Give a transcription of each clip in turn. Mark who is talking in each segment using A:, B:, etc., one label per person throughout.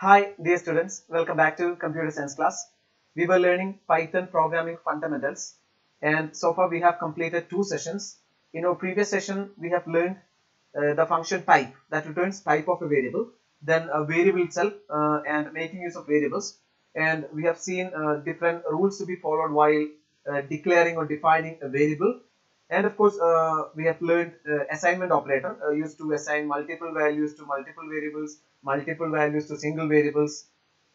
A: Hi dear students, welcome back to computer science class. We were learning Python programming fundamentals and so far we have completed two sessions. In our previous session we have learned uh, the function type that returns type of a variable, then a variable itself uh, and making use of variables and we have seen uh, different rules to be followed while uh, declaring or defining a variable and of course uh, we have learned uh, assignment operator used to assign multiple values to multiple variables multiple values to single variables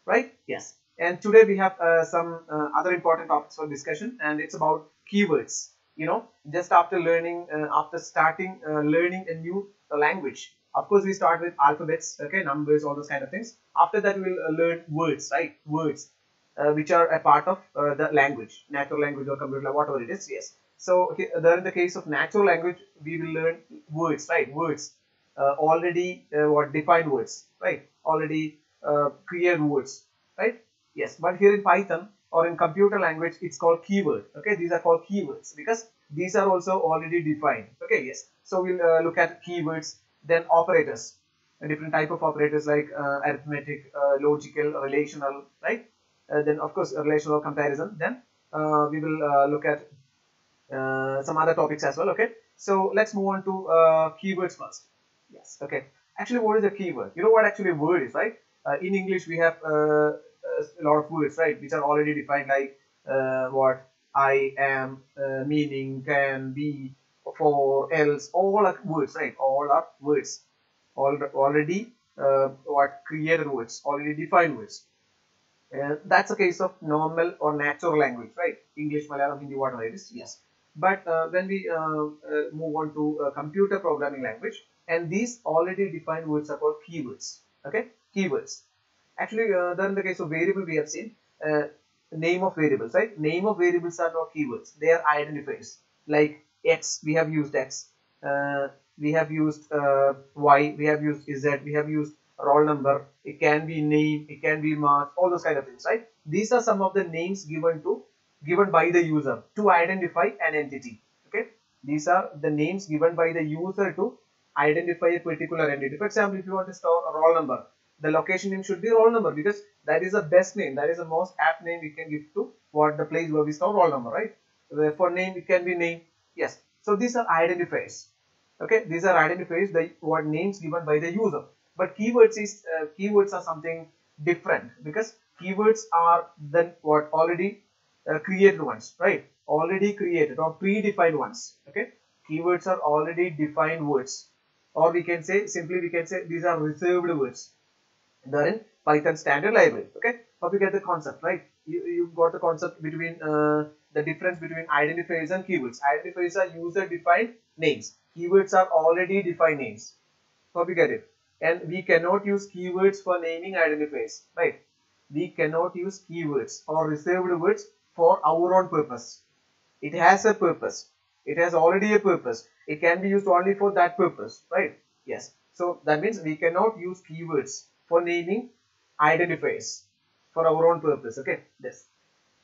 A: right? Yes. And today we have uh, some uh, other important topics for discussion and it's about keywords. You know just after learning uh, after starting uh, learning a new language. Of course we start with alphabets okay numbers all those kind of things. After that we will uh, learn words right? Words uh, which are a part of uh, the language natural language or computer whatever it is yes. So there in the case of natural language we will learn words right? Words already uh, what defined words right? Already uh, created words right? Yes but here in python or in computer language it's called keyword okay? These are called keywords because these are also already defined okay? Yes. So we'll uh, look at keywords then operators different type of operators like uh, arithmetic uh, logical relational right? Uh, then of course relational comparison. Then uh, we will uh, look at uh, some other topics as well okay? So let's move on to uh, keywords first yes. Okay. Actually what is a keyword you know what actually a word is right? Uh, in english we have uh, a lot of words right which are already defined like uh, what i am uh, meaning can be for else all are words right? All are words. All already uh, what created words already defined words. Uh, that's a case of normal or natural language right? English malayalam hindi whatever it is yes. But uh, when we uh, uh, move on to uh, computer programming language and these already defined words are called keywords. Okay? Keywords. Actually uh, then in the case of variable we have seen uh, name of variables right? Name of variables are not keywords. They are identifiers. Like x we have used x. Uh, we have used uh, y we have used z we have used roll number. It can be name it can be mark all those kind of things right? These are some of the names given to given by the user to identify an entity. Okay? These are the names given by the user to identify a particular entity. For example if you want to store a roll number the location name should be roll number because that is the best name. That is the most apt name we can give to what the place where we store roll number right? For name it can be name. Yes. So these are identifiers. Okay? These are identifiers the what names given by the user. But keywords is uh, keywords are something different because keywords are then what already uh, created ones right? Already created or predefined ones. Okay? Keywords are already defined words or we can say simply we can say these are reserved words. They're in python standard library okay? Hope you get the concept right? You, you got the concept between uh, the difference between identifiers and keywords. Identifiers are user defined names. Keywords are already defined names. Hope you get it. And we cannot use keywords for naming identifiers right? We cannot use keywords or reserved words for our own purpose. It has a purpose. It has already a purpose it can be used only for that purpose right? Yes. So that means we cannot use keywords for naming identifiers for our own purpose okay? Yes.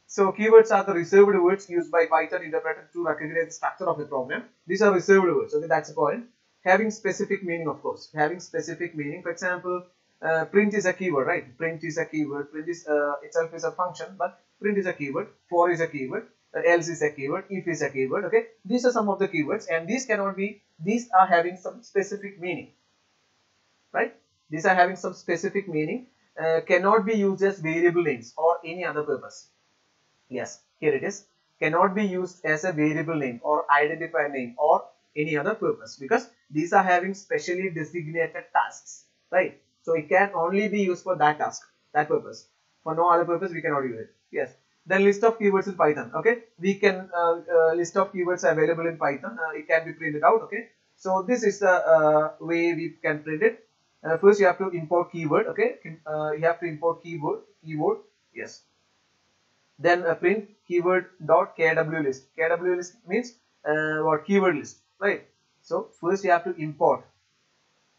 A: So keywords are the reserved words used by python interpreter to recognize the structure of a program these are reserved words okay? That's the point. Having specific meaning of course. Having specific meaning for example uh, print is a keyword right? Print is a keyword. Print is uh, itself is a function but print is a keyword. For is a keyword else is a keyword if is a keyword okay? These are some of the keywords and these cannot be these are having some specific meaning right? These are having some specific meaning uh, cannot be used as variable names or any other purpose. Yes here it is. Cannot be used as a variable name or identifier name or any other purpose because these are having specially designated tasks right? So it can only be used for that task that purpose. For no other purpose we cannot use it. Yes then list of keywords in python okay? We can uh, uh, list of keywords available in python. Uh, it can be printed out okay? So this is the way we can print it. First you have to import keyword okay? You have to import keyword keyword yes. Then print keyword dot kw list. Kw list means what? Keyword list right? So first you have to import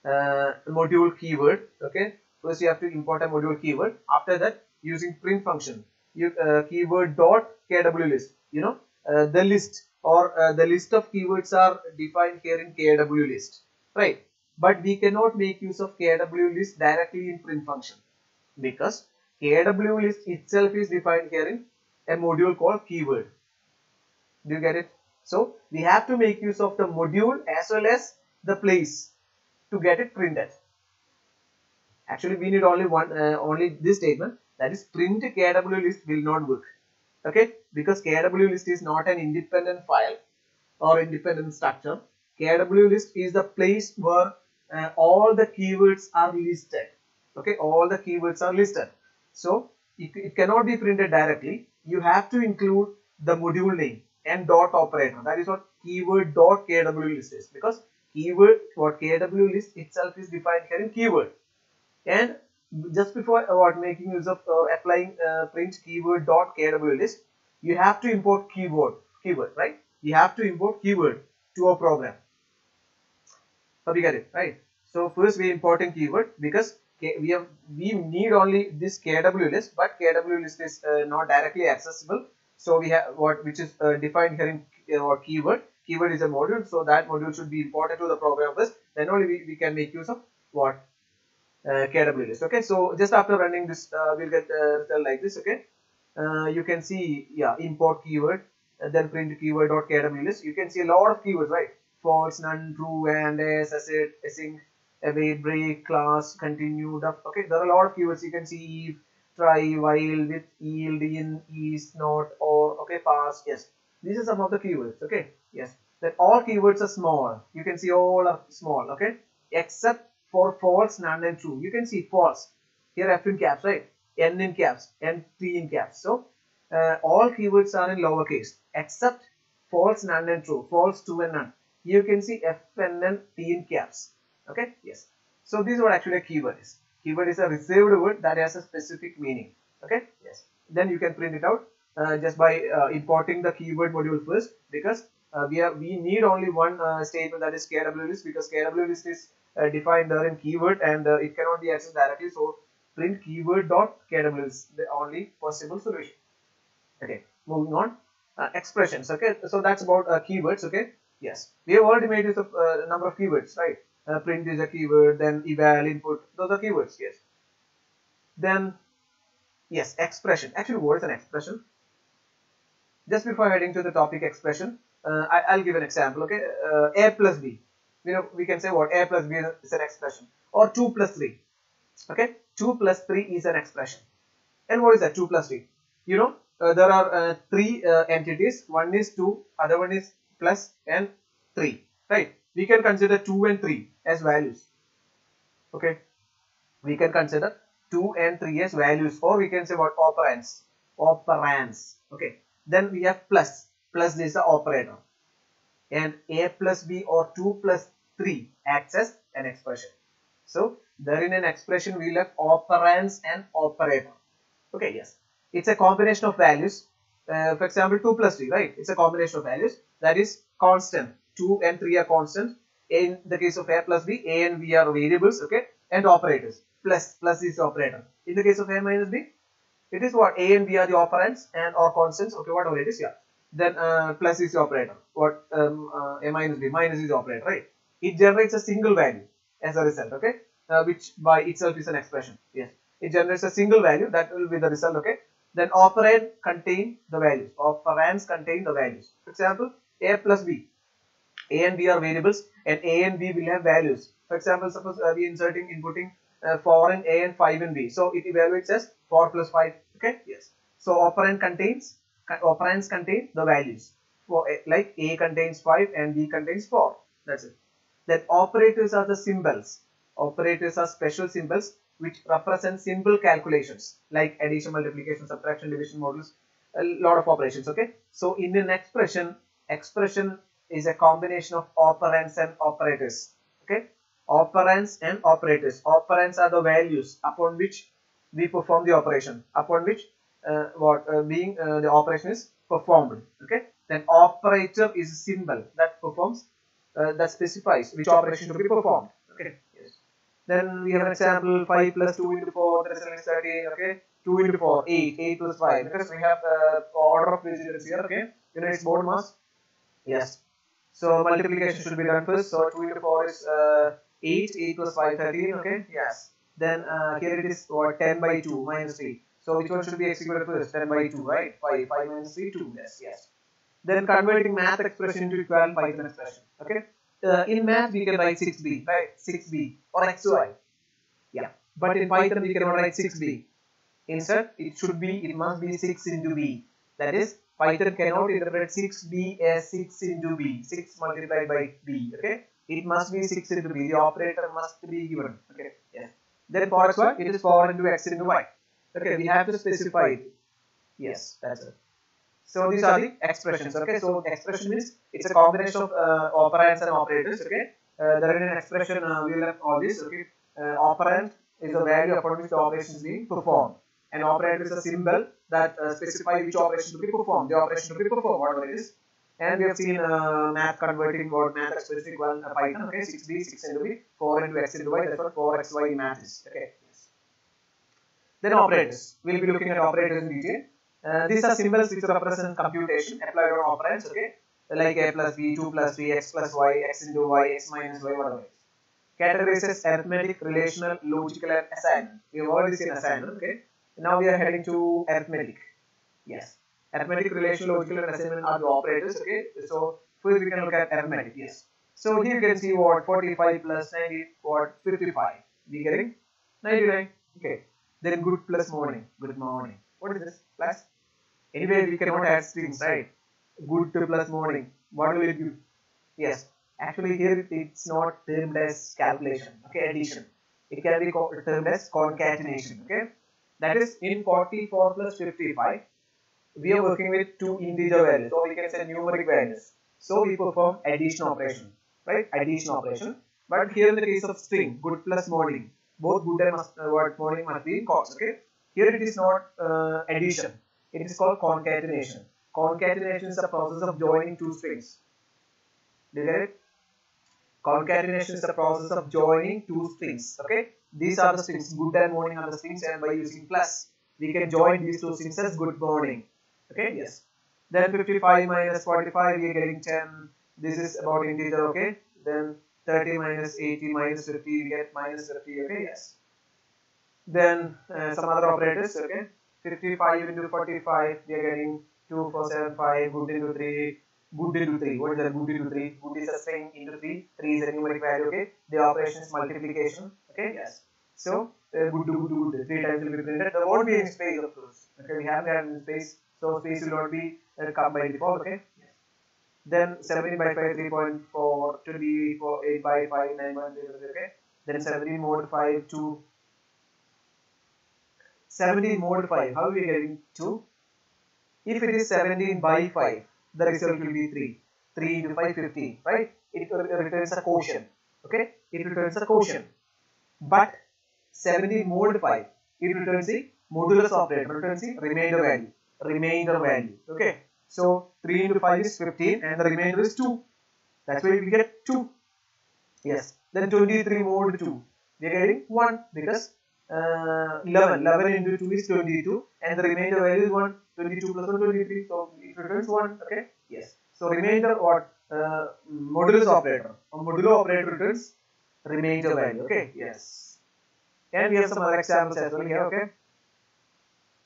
A: uh, module keyword okay? First you have to import a module keyword. After that using print function you uh, keyword dot kw list you know uh, the list or uh, the list of keywords are defined here in kw list right but we cannot make use of kw list directly in print function because KW list itself is defined here in a module called keyword. Do you get it? So we have to make use of the module as well as the place to get it printed. Actually, we need only one, uh, only this statement that is print KW list will not work. Okay, because KW list is not an independent file or independent structure. KW list is the place where uh, all the keywords are listed. Okay, all the keywords are listed. So it, it cannot be printed directly. You have to include the module name and dot operator. That is what keyword dot KW list is because keyword what KW list itself is defined here in keyword. And just before uh, what making use of uh, applying uh, print keyword dot KW list, you have to import keyword keyword right. You have to import keyword to a program. So we get it right. So first we importing keyword because we have we need only this KW list, but KW list is uh, not directly accessible. So we have what which is uh, defined here in uh, keyword. Keyword is a module, so that module should be imported to the program first. Then only we, we can make use of what KW list. Okay, so just after running this, uh, we'll get uh, result like this. Okay, uh, you can see yeah import keyword, uh, then print keyword dot KW list. You can see a lot of keywords, right? False, none, true, and as, assert, async, await, break, class, continue. def. Okay, there are a lot of keywords. You can see if, try, while, with, yield, in, is, not, or. Okay, pass. Yes, these are some of the keywords. Okay, yes. That all keywords are small. You can see all are small. Okay, except for false, none, and true. You can see false. Here F in caps, right? N in caps and T in caps. So uh, all keywords are in lowercase except false, none, and true. False, true, and none. Here You can see F and T in caps. Okay. Yes. So this is what actually a keyword is. Keyword is a reserved word that has a specific meaning. Okay. Yes. Then you can print it out uh, just by uh, importing the keyword module first because uh, we have we need only one uh, statement that is KW list because KW list is defined there in keyword and uh, it cannot be accessed directly. So print keyword dot KW is the only possible solution. Okay. Moving on. expressions. Okay. So that's about keywords. Okay. Yes. We have already made use of a number of keywords, right? uh, print is a keyword then eval input those are keywords yes then yes expression actually what is an expression just before heading to the topic expression uh, I, will give an example okay uh, a plus b you know we can say what? A plus b is an expression. Or 2 plus 3 okay? 2 plus 3 is an expression. And what is that? 2 plus 3 you know uh, there are uh, three uh, entities. One is 2 other one is plus and 3 right? We can consider 2 and 3 as values. Okay? We can consider 2 and 3 as values. Or we can say what? Operands. Operands. Okay? Then we have plus. Plus is the operator and a plus b or 2 plus 3 acts as an expression. So there in an expression we'll have operands and operator. Okay yes. It's a combination of values. Uh, for example 2 plus 3 right? It's a combination of values. That is constant. 2 and 3 are constant. In the case of A plus B, A and B are variables, okay, and operators. Plus, plus is operator. In the case of A minus B, it is what? A and B are the operands and or constants, okay, whatever it is, yeah. Then uh, plus is the operator. What um, uh, A minus B, minus is the operator, right? It generates a single value as a result, okay, uh, which by itself is an expression. Yes, it generates a single value that will be the result, okay. Then operand contain the values. Operands contain the values. For example, A plus B a and b are variables and a and b will have values for example suppose uh, we are inserting inputting uh, 4 in a and 5 in b so it evaluates as 4 plus 5 okay yes so operand contains operands contain the values. For a, like a contains 5 and b contains 4 that's it. Then operators are the symbols. Operators are special symbols which represent simple calculations like addition multiplication subtraction division modulus a lot of operations okay? So in an expression expression is a combination of operands and operators. Okay, operands and operators. Operands are the values upon which we perform the operation, upon which what uh, being uh, the operation is performed. Okay, then operator is a symbol that performs uh, that specifies which operation to be performed. Okay, yes. Then we have an example 5 plus 2 into 4, the result is 30. Okay, 2 into 4, 8, 8 plus 5. Because we have uh, order of precedence here. Okay, you know it's BODMAS. Yes, so multiplication should be done first. So 2 into 4 is uh, 8, 8 plus 5, 13. Okay, yes. then uh, here it is what 10 by 2 minus 3 so which one should be executed first? 10 by 2 right? 5 5 minus 3 2 yes yes. Then converting math expression to equivalent python expression okay? Uh, in math we can write 6b right? 6b or xy yeah. But in python we cannot write 6b instead it should be it must be 6 into b. That is python cannot interpret 6b as 6 into b. 6 multiplied by b okay? It must be 6 into b. The operator must be given okay? Yes. Then for x y it is 4 into x into y okay we have to specify it. Yes that's it. So these are the expressions okay? So the expression means it's a combination of uh, operands and operators okay? Uh, there is an expression uh, we will have all this okay? Uh, operand is the value upon which the operation is being performed. And operator is a symbol that uh, specify which operation to be performed. The operation to be performed whatever it is? And we have seen uh, math converting word math expression equal uh, python okay? 6b 6 into b 4 into x into y that's what 4xy math is okay. Then operators. We'll be looking at operators in detail. Uh, these are symbols which represent computation applied on operands okay? Like a plus b 2 plus 3 x plus y x into y x minus y whatever categorizes arithmetic relational logical and assignment. We have already seen assignment okay? Now we are heading to arithmetic. Yes. Arithmetic relational logical and assignment are the operators okay? So first we can look at arithmetic yes. So here you can see what 45 plus 90 what 55 we getting? 99 okay then good plus morning. good morning. What is this? Plus? Anyway we cannot add strings right? Good plus morning. What will it give yes. Actually here it's not termed as calculation okay? Addition. It can be called, termed as concatenation okay? That is in 44 plus 55 we are working with two integer values. Or we can say numeric values. So we perform addition operation right? Addition operation. But here in the case of string good plus morning both good and must, uh, word morning must be in quotes okay? Here it is not uh, addition. It is called concatenation. Concatenation is the process of joining two strings. Did you get it? Concatenation is the process of joining two strings okay? These are the strings. Good and morning are the strings and by using plus we can join these two strings as good morning okay? Yes. Then 55 minus 45 we are getting 10 this is about integer okay? Then 30 minus 80 minus 50 we get minus 50 okay yes. Then uh, some other operators okay 55 into 45 we are getting 2 4 7 5 good into 3 good into 3 what is that good into 3 good is a string into 3 3 is a numeric value okay? The operation is multiplication okay yes. So uh, good to good to good. 3 times will be printed. There won't be any space of course. Okay we have that in space. So space will not be uh, come by default okay then 17 by 5 3.4 24 8 by 5 9 by 0 okay? Then 17 mod 5 2 17 mod 5 how are we getting 2 if it is 17 by 5 the result will be 3 3 into 5 15 right? It returns a quotient okay? It returns a quotient. But 17 mod 5 it returns the modulus operator returns the remainder value remainder value okay so 3 into 5 is 15 and the remainder is 2 that's why we get 2 yes. Then 23 mod 2 we are getting 1 because uh, 11 11 into 2 is 22 and the remainder value is 1 22 plus 1 23 so it returns 1 okay? Yes. So remainder what uh, modulus operator. A modulo operator returns remainder value. Okay? Yes. And we have some other examples as well here. Okay?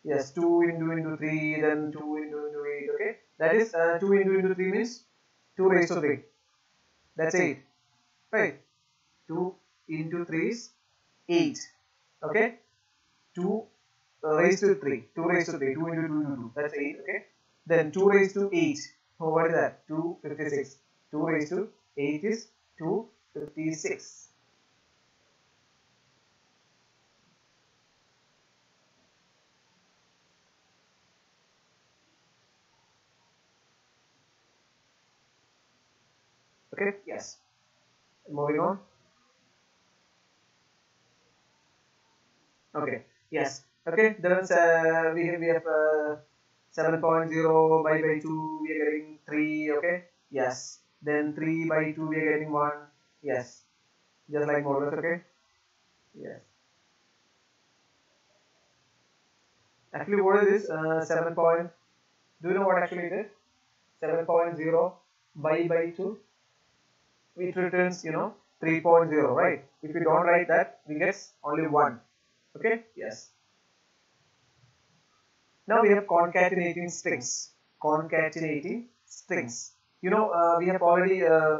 A: Yes. 2 into into 3 then 2 into into 8 okay that is uh, 2 into into 3 means 2 raised to 3 that's 8 right? 2 into 3 is 8 okay? 2 uh, raised to 3 2 raised to 3 2 into 2 into 2 that's 8 okay? Then 2 raised to 8 oh, what is that? 256 2 raised to 8 is 256 okay. Yes. Moving on. Okay. Yes. Okay. Then uh, we have, we have uh, 7.0 by by 2 we are getting 3 okay? Yes. Then 3 by 2 we are getting 1 yes. Just like modulus okay? Yes. Actually what is this? Uh, 7 point do you know what actually it is? 7.0 by by 2 it returns you know 3.0 right? If we don't write that we get only 1 okay? Yes. Now we have concatenating strings. Concatenating strings. You know uh, we have already uh,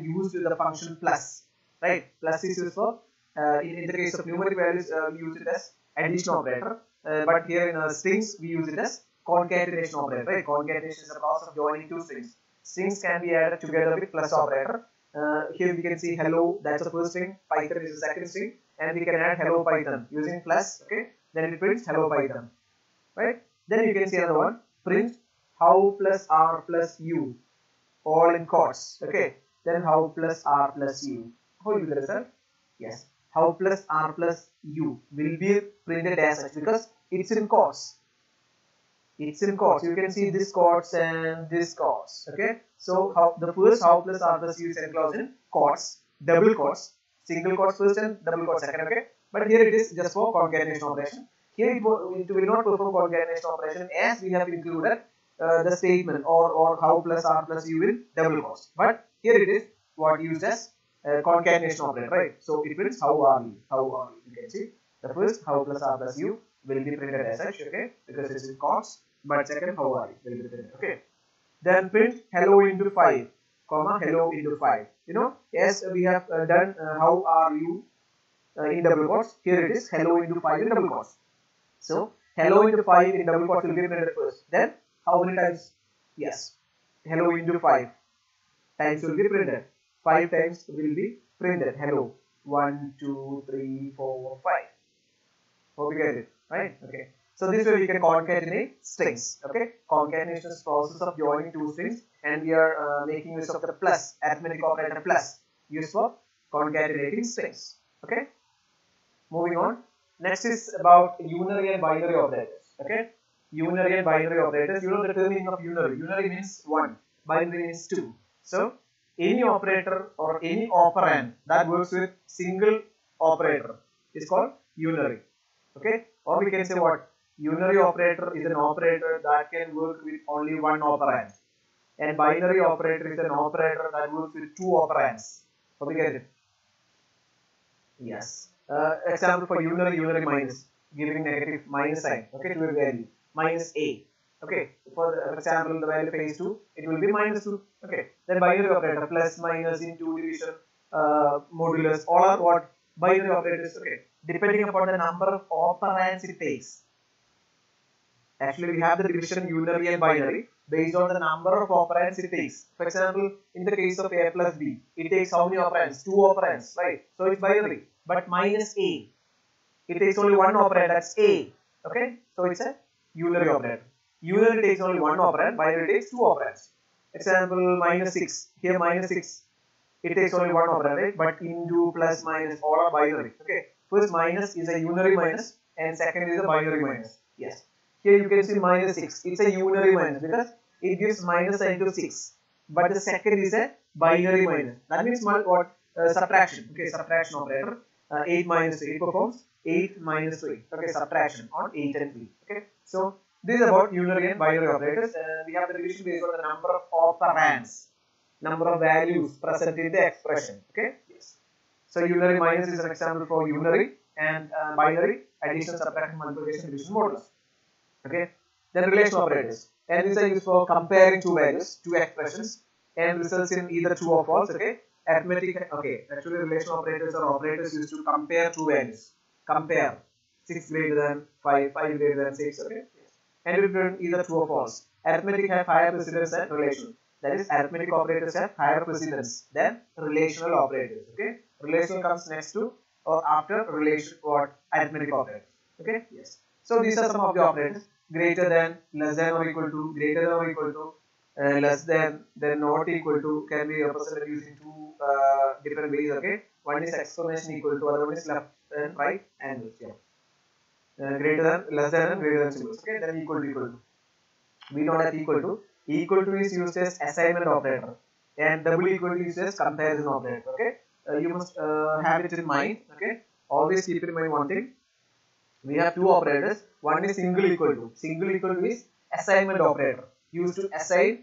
A: used the function plus right? Plus is used for uh, in, in the case of numeric values uh, we use it as addition operator. Uh, but here in uh, strings we use it as concatenation operator right? Concatenation is the process of joining two strings. Strings can be added together with plus operator uh, here we can see hello that's the first string. Python is the second string. And we can add hello python using plus okay? Then it prints hello python right? Then you can see another one. Print how plus r plus u all in quotes okay? Then how plus r plus u. How you get result yes. How plus r plus u will be printed as such because it's in quotes it's in quotes. You can see this quotes and this quotes. Okay? So how the first how plus r plus u is enclosed in quotes. Double quotes. Single quotes first and double quotes second okay? But here it is just for concatenation operation. Here it, it will not perform concatenation operation as we have included uh, the statement or or how plus r plus u in double quotes. But here it is what used as uh, concatenation operator right? So it prints how are you how are you you can see the first how plus r plus u will be printed as such okay? Because it's in quotes but second how are you will be printed okay. Then print hello into 5 comma hello into 5 you know yes we have uh, done uh, how are you uh, in double quotes. Here it is hello into 5 in double quotes. So hello into 5 in double quotes will be printed first. Then how many times? Yes. Hello into 5 times will be printed. 5 times will be printed. Hello. 1 2 3 4 5 hope you get it right? Okay so this way we can concatenate strings okay? Concatenation is process of joining two strings and we are uh, making use of the plus arithmetic operator plus used for concatenating strings okay? Moving on. Next is about unary and binary operators okay? Unary and binary operators you know the term meaning of unary. Unary means one binary means two. So any operator or any operand that works with single operator is called unary okay? Or we can say what unary operator is an operator that can work with only one operand. And binary operator is an operator that works with two operands. Hope you get it. Yes. Uh, example for unary unary minus. Giving negative minus sign. Okay to a value. Minus a. Okay for, for example the value phase 2 it will be minus 2 okay then binary operator plus minus into division uh, modulus all are what? Binary operators okay. Depending upon the number of operands it takes actually we have the division unary and binary based on the number of operands it takes. For example in the case of a plus b it takes how many operands? Two operands right? So it's binary but minus a. It takes only one operand that's a okay? So it's a unary operator. Unary takes only one operand binary takes two operands. Example minus 6 here minus 6 it takes only one operand right? But into plus minus all are binary okay? First minus is a unary minus and second is a binary minus. Yes here you can see minus 6 it's a unary minus because it gives minus sign to 6 but the second is a binary minus. That means what uh, subtraction. Okay subtraction operator. Uh, 8 minus 8 performs 8 minus 3 okay subtraction on 8 and 3 okay so this is about unary and binary operators. Uh, we have the division based on the number of operands number of values present in the expression. Okay yes. So unary minus is an example for unary and uh, binary addition subtraction multiplication division modulus okay? Then relation operators. And these are used for comparing two values two expressions. And results in either true or false okay? Arithmetic okay actually relation operators are operators used to compare two values. Compare. 6 greater than 5 5 greater than 6 okay? And return either true or false. Arithmetic have higher precedence than relation. That is arithmetic operators have higher precedence than relational operators okay? Relation comes next to or after relation what? Arithmetic operators okay? Yes. So these are some of the operators greater than less than or equal to greater than or equal to uh, less than then not equal to can be represented using two uh, different ways okay? One is exclamation equal to other one is left and right angles yeah. Uh, greater than less than greater than symbols okay? Then equal to equal to. We know that equal to equal to is used as assignment operator and double equal to is as comparison operator okay? Uh, you must uh, have it in mind okay? Always keep in mind one thing we have two operators one is single equal to single equal to is assignment operator used to assign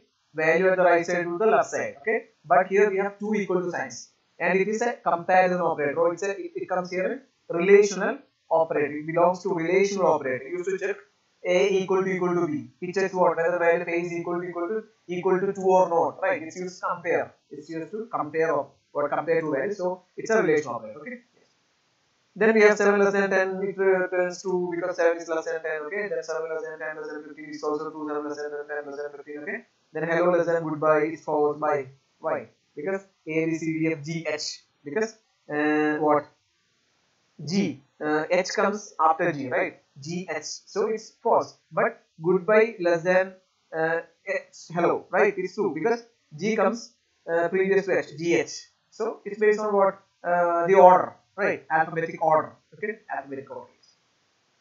A: value at the right side to the left side okay but here we have two equal to signs and it is a comparison operator. So it's a, it, it comes here a relational operator. It belongs to relational operator. Used to check a equal to equal to b. It checks what whether value of a is equal to equal to equal to two or not. Right? It's used to compare. It's used to compare or what compare two values. So it's a relational operator. Okay. Then we have 7 less than 10, it returns 2 because 7 is less than 10, okay. Then 7 less than 10 less than 15 is also 2, 7 less than 10 less than 15, okay. Then hello less than goodbye is false by why? Because A, B, C, D, F, G, H. Because uh, what? G. Uh, H comes after G, right? G, H. So it's false. But goodbye less than uh, H, hello, right? It's true because G comes uh, previous to H, G, H. So it's based on what? Uh, the order right alphabetic order okay? Alphabetic order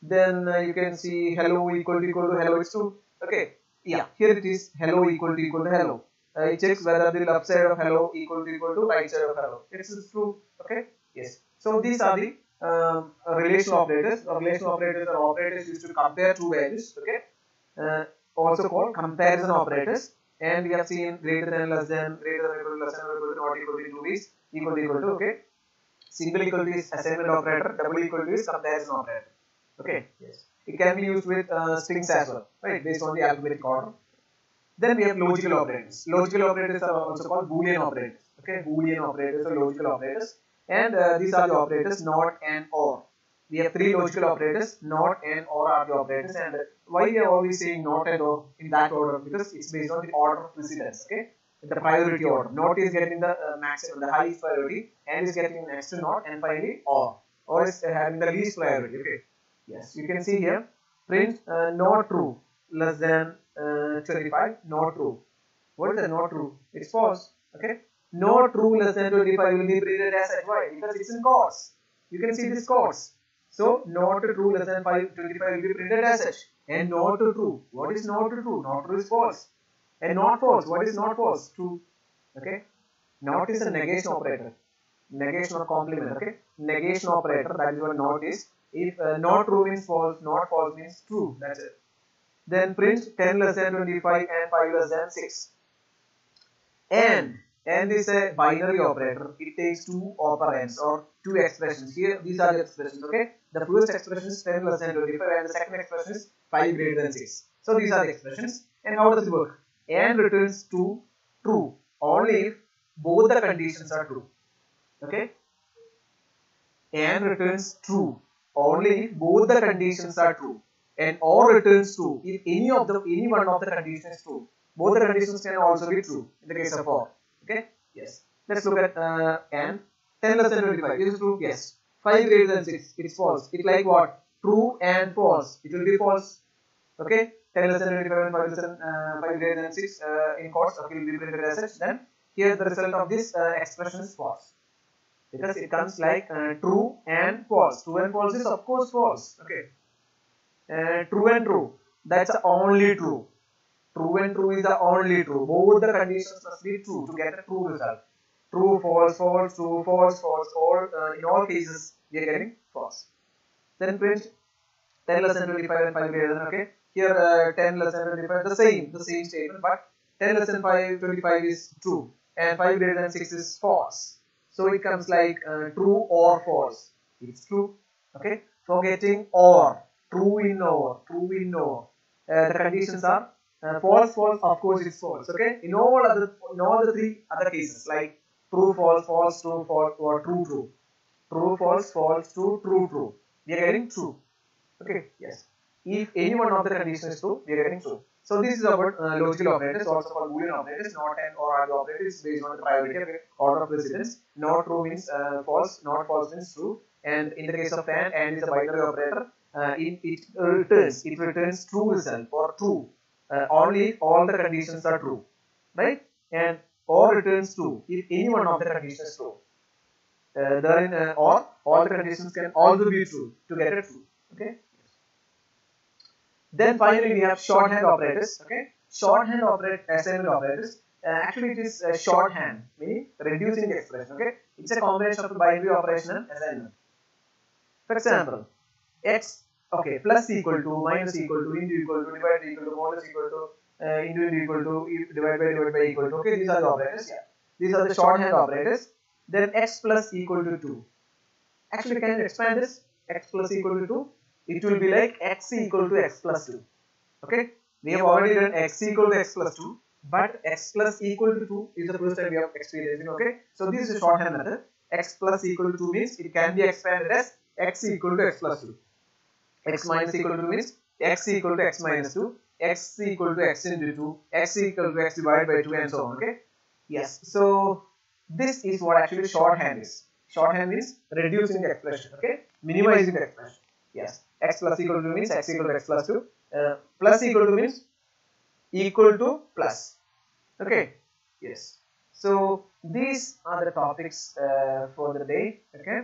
A: then uh, you can see hello equal to equal to hello is true okay? Yeah here it is hello equal to equal to hello. Uh, it checks whether the left side of hello equal to equal to right side of hello. It's true okay? Yes. So these are the um, relational operators. Relational operators are operators used to compare two values okay? Uh, also called comparison operators. And we have seen greater than less than greater than equal to less than equal to not equal to two is equal to equal to okay single equal to is assignment operator, double equal to is comparison operator. Okay. Yes. It can be used with uh, strings as well, right? Based on the alphabetic order. Then we have logical operators. Logical operators are also called Boolean operators. Okay, Boolean operators or logical operators, and uh, these are the operators not and or. We have three logical operators, not and or are the operators, and why we are always saying not and or in that order because it's based on the order of precedence. Okay, the priority order. Not is getting the uh, maximum, the highest priority, and is getting next to not, and finally or. Or is having the least priority. Okay. Yes, you can see here print uh, not true less than uh, 25, not true. What is the not true? It's false. Okay. Not true less than 25 will be printed as Why? Because it's in course. You can see this course. So not true less than 5, 25 will be printed as such. And not true. What is not true? Not true is false. And not false. What is not false? True. Okay. Not is a negation operator. Negation or complement. Okay. Negation operator. That is what not is. If uh, not true means false, not false means true. That's it. Then print 10 less than 25 and 5 less than 6. And and is a binary operator. It takes two operands or two expressions. Here, these are the expressions. Okay. The first expression is 10 less than 25, and the second expression is 5 greater than 6. So these are the expressions. And how does it work? And returns to true only if both the conditions are true. Okay? And returns true only if both the conditions are true. And or returns true if any of the any one of the conditions is true. Both the conditions can also be true in the case of or. Okay? Yes. Let's look at uh, and 10 less than 25. Is true? Yes. 5 greater than 6. It's false. It's like what? True and false. It will be false. Okay? 10 less than 25 and 5 less than uh, 5 greater than 6 uh, in quotes okay, will be printed as such then here the result of this uh, expression is false. Because it comes like uh, true and false. True and false is of course false. Okay. Uh, true and true. That's only true. True and true is the only true. Both the conditions must be true to get a true result. True false false true false false all uh, in all cases we are getting false. Then print 10 less than 25 and 5 greater than okay here uh, 10 less than 25 the same the same statement but 10 less than 5 25 is true and 5 greater than 6 is false. So it comes like uh, true or false. It's true okay? Forgetting or true in or true in or. Uh, the conditions are uh, false false of course it's false okay? In all other in all the three other cases like true false false true false or true true. True false false true true true. We are getting true okay? Yes if any one of the conditions is true, we are getting true. So this is about uh, logical operators, also called Boolean operators, not and or the operators based on the priority order of precedence. Not true means uh, false, not false means true. And in the case of and, and is a binary operator, uh, it, it returns, it returns true result or true uh, only if all the conditions are true, right? And or returns true if any one of the conditions is true. Uh, then uh, or all the conditions can also be true to get it true. Okay. Then finally we have shorthand operators. Okay, shorthand operate assignment operators. Uh, actually, it is uh, shorthand, meaning reducing expression. Okay, it's a combination of binary operation and assignment. For example, x okay plus equal to minus equal to into equal to divide equal to minus equal to uh, into into equal to divide by divide by equal to. Okay, these are the operators. Yeah, these are the shorthand operators. then x plus equal to 2 actually can you expand this x plus equal to 2 it will be like x equal to x plus 2 okay? We have already done x equal to x plus 2 but x plus equal to 2 is the first time we have experiencing okay? So this is a shorthand method. X plus equal to 2 means it can be expanded as x equal to x plus 2 x minus equal to 2 means x equal to x minus 2 x equal to x into 2 x equal to x divided by 2 and so on okay? Yes. So this is what actually shorthand is. Shorthand means reducing the expression okay? Minimizing the expression yes. X plus equal to 2 means x equal to x plus 2 uh, plus equal to means equal to plus. Okay. Yes. So these are the topics uh, for the day. Okay.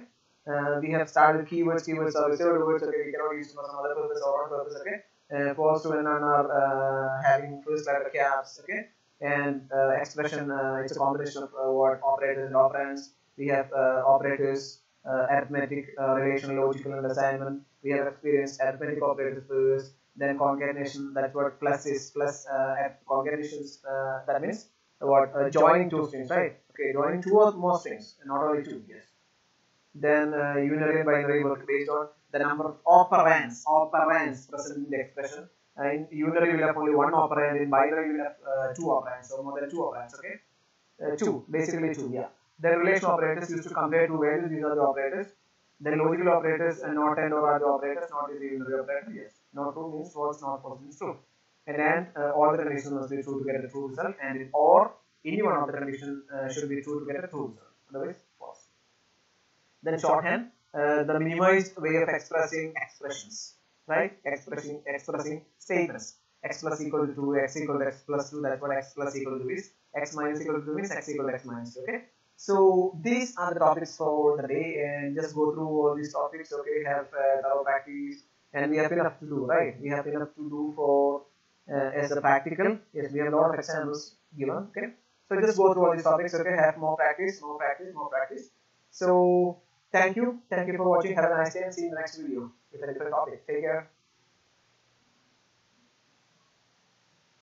A: Uh, we have started keywords keywords are reserved words okay we cannot use for some other purpose or one purpose okay. Uh, for student are uh, having first letter caps okay. And uh, expression uh, it's a combination of uh, what operators and operands. We have uh, operators uh, arithmetic uh, relational logical and assignment we have experienced arithmetic operators first then concatenation that's what plus is plus uh, uh, that means what uh, joining two strings right? Okay joining two or more strings not only two yes. Then uh, unary and binary work based on the number of operands operands present in the expression. Uh, in unary will have only one operand in binary will have uh, two operands or more than two operands okay? Uh, two basically two yeah. Then relation operators used to compare two values these are the operators then logical operators and not and or are the operators not is the unary operator yes. Not true means false not false means true. And uh, all the conditions must be true to get a true result and or any one of the conditions uh, should be true to get a true result. Otherwise false. Then shorthand uh, the minimized way of expressing expressions right? Expressing expressing statements. X plus equal to 2 x equal to x plus 2 that's what x plus equal to is. X minus equal to 2 means x equal to x minus 2 okay so these are the topics for the day and just go through all these topics okay? Have uh, thorough practice and we have enough to do right? We have enough to do for uh, as a practical. Yes we have a lot of examples given okay? So just go through all these topics okay? Have more practice more practice more practice. So thank you. Thank you for watching. Have a nice day and see you in the next video with a different topic. Take care